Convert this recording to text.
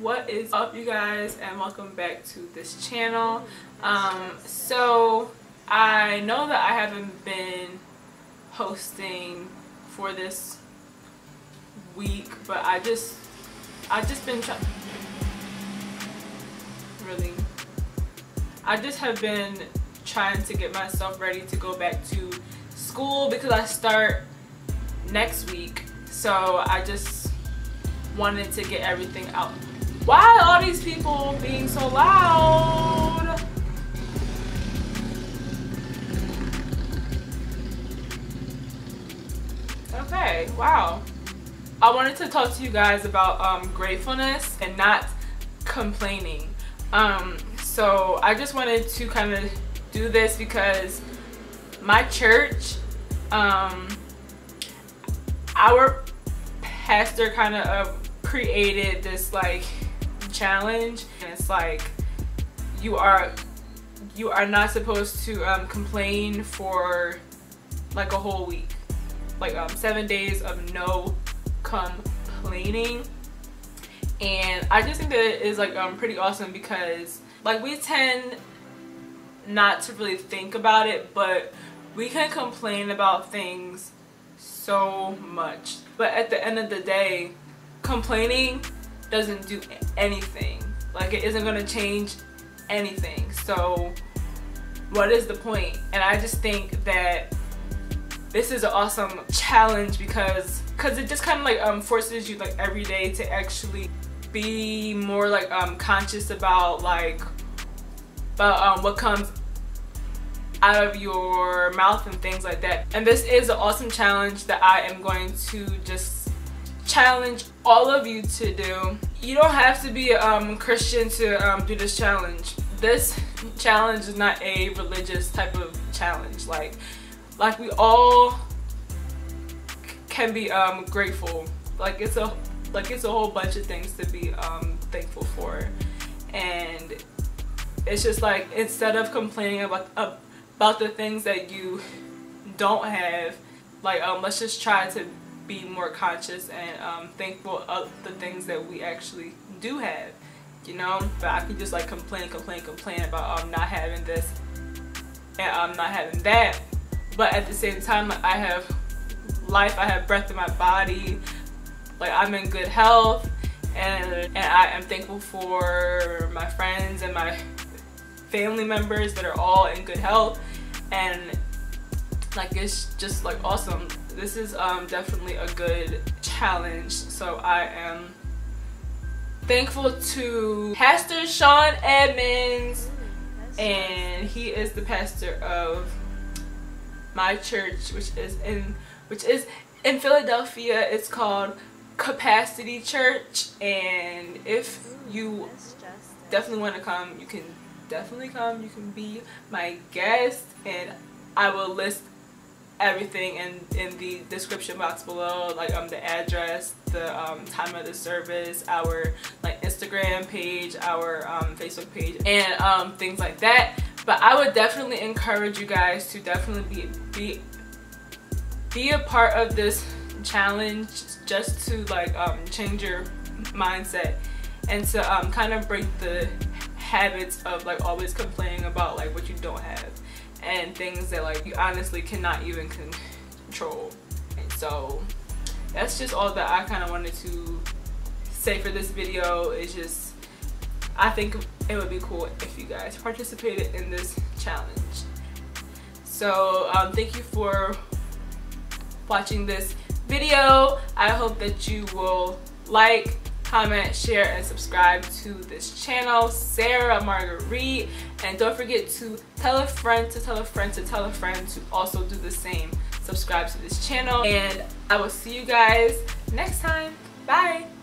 what is up you guys and welcome back to this channel. Um so i know that i haven't been posting for this week but i just i just been trying really i just have been trying to get myself ready to go back to school because i start next week. So i just wanted to get everything out why are all these people being so loud? Okay, wow. I wanted to talk to you guys about um, gratefulness and not complaining. Um, so I just wanted to kind of do this because my church, um, our pastor kind of uh, created this like challenge. And it's like you are you are not supposed to um, complain for like a whole week. Like um, seven days of no complaining. And I just think that it is like um, pretty awesome because like we tend not to really think about it but we can complain about things so much. But at the end of the day complaining doesn't do anything. Like it isn't gonna change anything. So what is the point? And I just think that this is an awesome challenge because because it just kind of like um forces you like every day to actually be more like um conscious about like about um what comes out of your mouth and things like that and this is an awesome challenge that I am going to just challenge all of you to do. You don't have to be um, Christian to um, do this challenge. This challenge is not a religious type of challenge. Like, like we all can be um, grateful. Like it's a like it's a whole bunch of things to be um, thankful for, and it's just like instead of complaining about about the things that you don't have, like um, let's just try to be more conscious and um, thankful of the things that we actually do have you know? But I could just like complain complain complain about um, not having this and um, not having that. But at the same time I have life I have breath in my body. Like I'm in good health and and I am thankful for my friends and my family members that are all in good health. And like it's just like awesome. This is um, definitely a good challenge. So I am thankful to Pastor Sean Edmonds. And he is the pastor of my church which is in which is in Philadelphia. It's called Capacity Church. And if you definitely want to come you can definitely come. You can be my guest. And I will list everything in in the description box below like um the address the um, time of the service our like instagram page our um, facebook page and um, things like that. But i would definitely encourage you guys to definitely be be be a part of this challenge just to like um, change your mindset and to um, kind of break the habits of like always complaining about like what you don't have and things that like you honestly cannot even control. And so that's just all that I kind of wanted to say for this video. It's just, I think it would be cool if you guys participated in this challenge. So um, thank you for watching this video. I hope that you will like, comment, share, and subscribe to this channel, Sara Marguerite. And don't forget to tell a friend to tell a friend to tell a friend to also do the same. Subscribe to this channel. And I will see you guys next time. Bye.